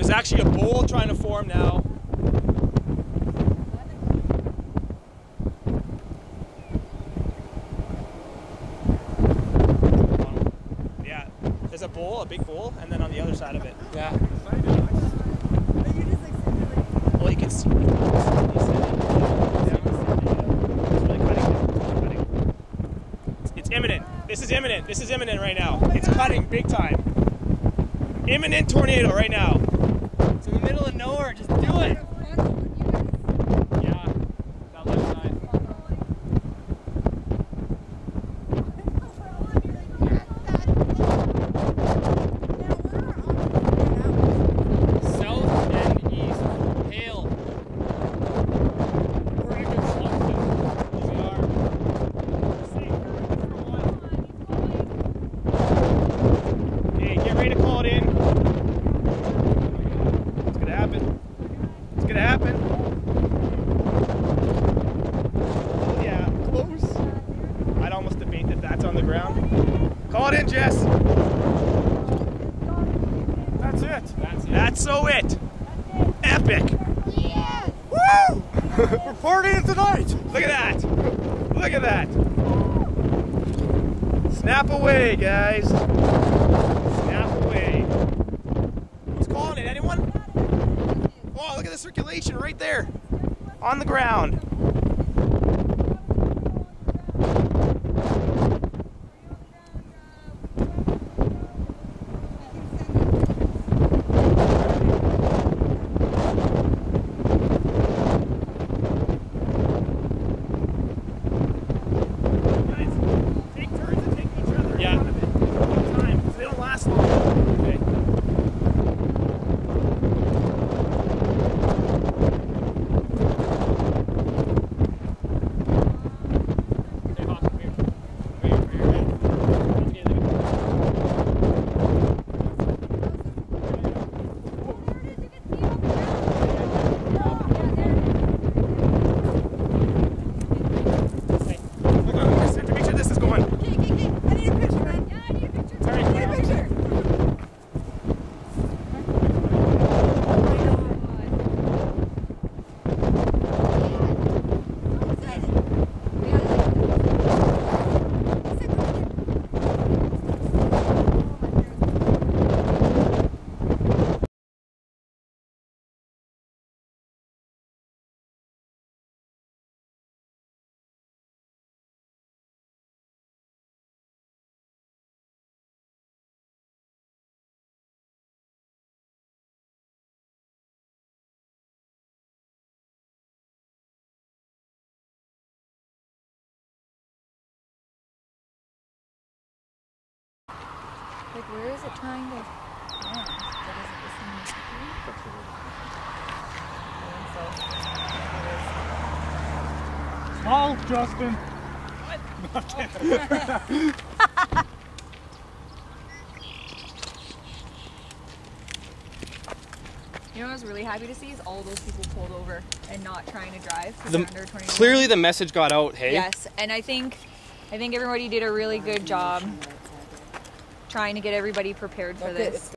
There's actually a bowl trying to form now. Yeah, there's a bowl, a big bowl, and then on the other side of it. Yeah. Well, you can see. It's- It's imminent. This is imminent. This is imminent right now. It's cutting big time. Imminent tornado right now. In the middle of nowhere. Just do it. Yeah. That left side. South and east. Hail. We're in a good slump though. We are. Hey, get ready to call it in. It's gonna happen. It's gonna happen. Oh yeah, close. I'd almost debate that that's on the ground. Call it in, Jess. That's it. That's it. That's so it. Epic. Woo! We're partying tonight. Look at that. Look at that. Snap away, guys. Snap away. Who's calling it? Anyone? Oh, look at the circulation right there. On the ground. Like, where is it trying to land? That isn't the same as Small, Justin. You know what I was really happy to see is all those people pulled over and not trying to drive The- under Clearly, the message got out. Hey. Yes, and I think I think everybody did a really good job trying to get everybody prepared for this.